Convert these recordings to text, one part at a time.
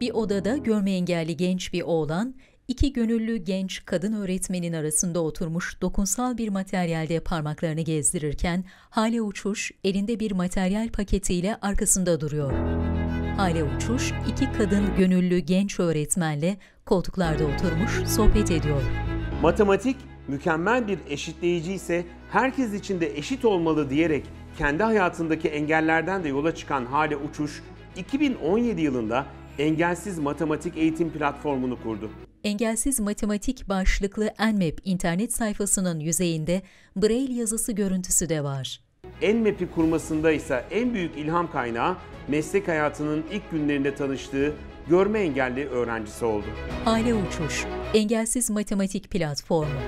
Bir odada görme engelli genç bir oğlan, iki gönüllü genç kadın öğretmenin arasında oturmuş dokunsal bir materyalde parmaklarını gezdirirken Hale Uçuş elinde bir materyal paketiyle arkasında duruyor. Hale Uçuş iki kadın gönüllü genç öğretmenle koltuklarda oturmuş sohbet ediyor. Matematik mükemmel bir eşitleyici ise herkes için de eşit olmalı diyerek kendi hayatındaki engellerden de yola çıkan Hale Uçuş 2017 yılında Engelsiz Matematik Eğitim Platformu'nu kurdu. Engelsiz Matematik başlıklı Enmap internet sayfasının yüzeyinde Braille yazısı görüntüsü de var. Enmap'i kurmasında ise en büyük ilham kaynağı meslek hayatının ilk günlerinde tanıştığı görme engelli öğrencisi oldu. Hale Uçuş, Engelsiz Matematik Platformu.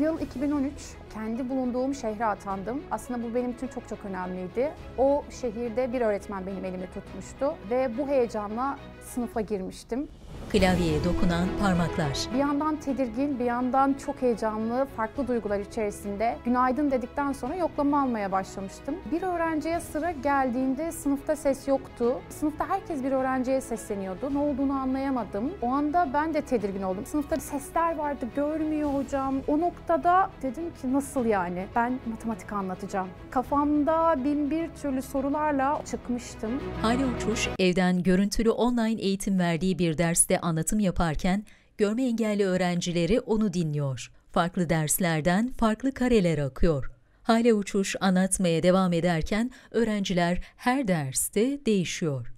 Yıl 2013 kendi bulunduğum şehre atandım. Aslında bu benim için çok çok önemliydi. O şehirde bir öğretmen benim elimi tutmuştu ve bu heyecanla sınıfa girmiştim. Klavyeye dokunan parmaklar. Bir yandan tedirgin, bir yandan çok heyecanlı, farklı duygular içerisinde günaydın dedikten sonra yoklama almaya başlamıştım. Bir öğrenciye sıra geldiğinde sınıfta ses yoktu. Sınıfta herkes bir öğrenciye sesleniyordu. Ne olduğunu anlayamadım. O anda ben de tedirgin oldum. Sınıfta sesler vardı, görmüyor hocam. O noktada dedim ki nasıl yani? Ben matematik anlatacağım. Kafamda bin bir türlü sorularla çıkmıştım. Hale Uçuş, evden görüntülü online eğitim verdiği bir derste anlatım yaparken görme engelli öğrencileri onu dinliyor. Farklı derslerden farklı kareler akıyor. Hale Uçuş anlatmaya devam ederken öğrenciler her derste değişiyor.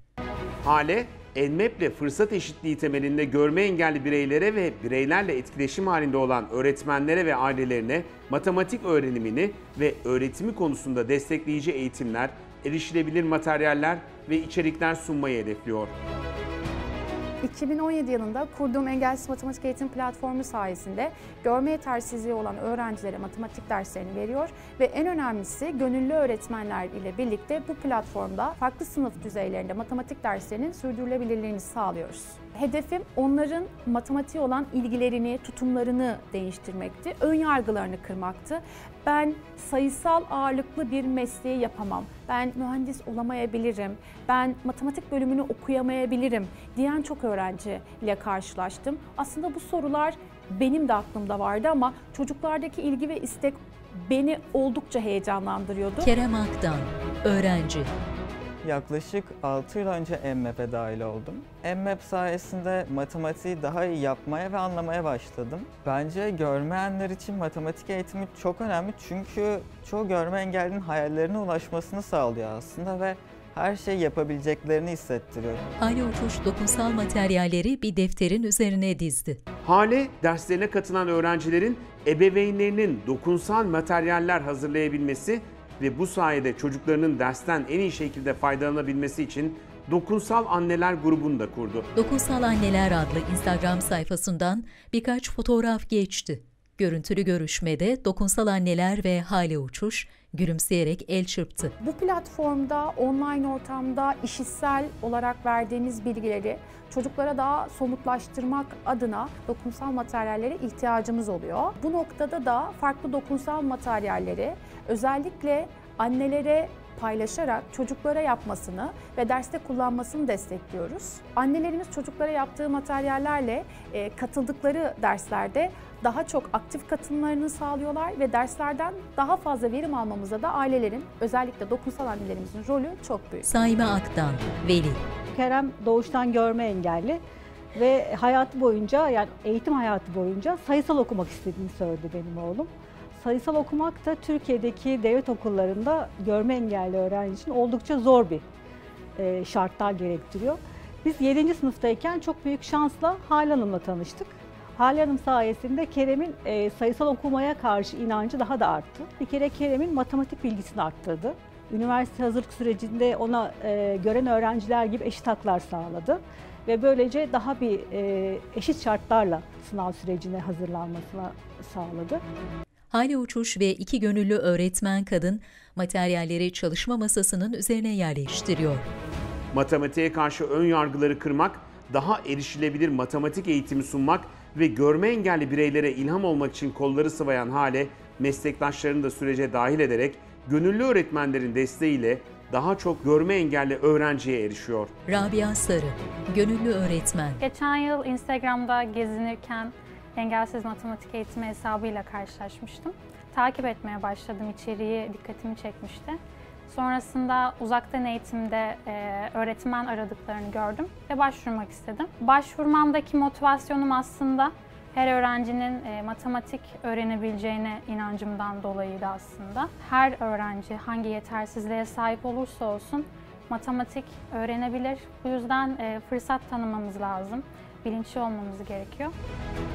Hale, Enmap'le fırsat eşitliği temelinde görme engelli bireylere ve bireylerle etkileşim halinde olan öğretmenlere ve ailelerine matematik öğrenimini ve öğretimi konusunda destekleyici eğitimler, erişilebilir materyaller ve içerikler sunmayı hedefliyor. 2017 yılında kurduğum Engelsiz Matematik Eğitim Platformu sayesinde görme yetersizliği olan öğrencilere matematik derslerini veriyor ve en önemlisi gönüllü öğretmenler ile birlikte bu platformda farklı sınıf düzeylerinde matematik derslerinin sürdürülebilirliğini sağlıyoruz. Hedefim onların matematiğe olan ilgilerini, tutumlarını değiştirmekti. Ön yargılarını kırmaktı. Ben sayısal ağırlıklı bir mesleği yapamam. Ben mühendis olamayabilirim. Ben matematik bölümünü okuyamayabilirim diyen çok öğrenci ile karşılaştım. Aslında bu sorular benim de aklımda vardı ama çocuklardaki ilgi ve istek beni oldukça heyecanlandırıyordu. Kerem Aktan, öğrenci. Yaklaşık 6 yıl önce EMMAP'e dahil oldum. EMMAP sayesinde matematiği daha iyi yapmaya ve anlamaya başladım. Bence görmeyenler için matematik eğitimi çok önemli çünkü çoğu görme engellinin hayallerine ulaşmasını sağlıyor aslında ve her şey yapabileceklerini hissettiriyor. Hale Uçuş dokunsal materyalleri bir defterin üzerine dizdi. Hale, derslerine katılan öğrencilerin ebeveynlerinin dokunsal materyaller hazırlayabilmesi ve bu sayede çocuklarının dersten en iyi şekilde faydalanabilmesi için Dokunsal Anneler grubunu da kurdu. Dokunsal Anneler adlı Instagram sayfasından birkaç fotoğraf geçti. Görüntülü görüşmede dokunsal anneler ve Hale Uçuş gülümseyerek el çırptı. Bu platformda, online ortamda işitsel olarak verdiğimiz bilgileri çocuklara daha somutlaştırmak adına dokunsal materyallere ihtiyacımız oluyor. Bu noktada da farklı dokunsal materyalleri özellikle annelere paylaşarak çocuklara yapmasını ve derste kullanmasını destekliyoruz. Annelerimiz çocuklara yaptığı materyallerle e, katıldıkları derslerde daha çok aktif katılımlarını sağlıyorlar ve derslerden daha fazla verim almamıza da ailelerin özellikle dokunsal annelerimizin rolü çok büyük. Saime Aktan, Veli. Kerem doğuştan görme engelli ve hayatı boyunca yani eğitim hayatı boyunca sayısal okumak istediğini söyledi benim oğlum. Sayısal okumak da Türkiye'deki devlet okullarında görme engelli öğrenci için oldukça zor bir e, şartlar gerektiriyor. Biz 7. sınıftayken çok büyük şansla Hale Hanım'la tanıştık. Hale Hanım sayesinde Kerem'in e, sayısal okumaya karşı inancı daha da arttı. Bir kere Kerem'in matematik bilgisini arttırdı. Üniversite hazırlık sürecinde ona e, gören öğrenciler gibi eşit haklar sağladı. Ve böylece daha bir e, eşit şartlarla sınav sürecine hazırlanmasına sağladı. Hale Uçuş ve iki gönüllü öğretmen kadın materyalleri çalışma masasının üzerine yerleştiriyor. Matematiğe karşı ön yargıları kırmak, daha erişilebilir matematik eğitimi sunmak ve görme engelli bireylere ilham olmak için kolları sıvayan Hale, meslektaşlarını da sürece dahil ederek gönüllü öğretmenlerin desteğiyle daha çok görme engelli öğrenciye erişiyor. Rabia Sarı, gönüllü öğretmen. Geçen yıl Instagram'da gezinirken engelsiz matematik eğitimi hesabıyla karşılaşmıştım. Takip etmeye başladım, içeriği dikkatimi çekmişti. Sonrasında uzaktan eğitimde e, öğretmen aradıklarını gördüm ve başvurmak istedim. Başvurmamdaki motivasyonum aslında her öğrencinin e, matematik öğrenebileceğine inancımdan dolayıydı aslında. Her öğrenci hangi yetersizliğe sahip olursa olsun matematik öğrenebilir. Bu yüzden e, fırsat tanımamız lazım. Bilinçli olmamız gerekiyor.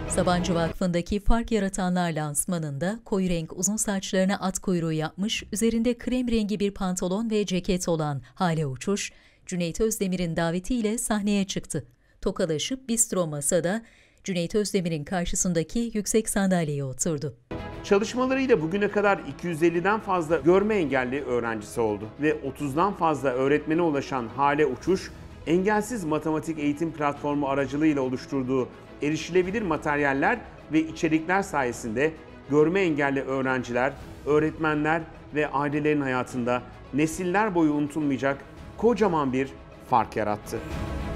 Sabancı Vakfı'ndaki Fark Yaratanlar lansmanında koyu renk uzun saçlarına at kuyruğu yapmış, üzerinde krem rengi bir pantolon ve ceket olan Hale Uçuş, Cüneyt Özdemir'in davetiyle sahneye çıktı. Tokalaşıp bistro masada Cüneyt Özdemir'in karşısındaki yüksek sandalyeye oturdu. Çalışmalarıyla bugüne kadar 250'den fazla görme engelli öğrencisi oldu ve 30'dan fazla öğretmene ulaşan Hale Uçuş, Engelsiz Matematik Eğitim Platformu aracılığıyla oluşturduğu erişilebilir materyaller ve içerikler sayesinde görme engelli öğrenciler, öğretmenler ve ailelerin hayatında nesiller boyu unutulmayacak kocaman bir fark yarattı.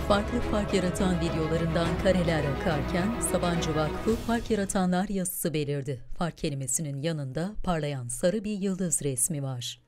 Farklı fark yaratan videolarından kareler akarken Sabancı Vakfı Fark Yaratanlar yazısı belirdi. Fark kelimesinin yanında parlayan sarı bir yıldız resmi var.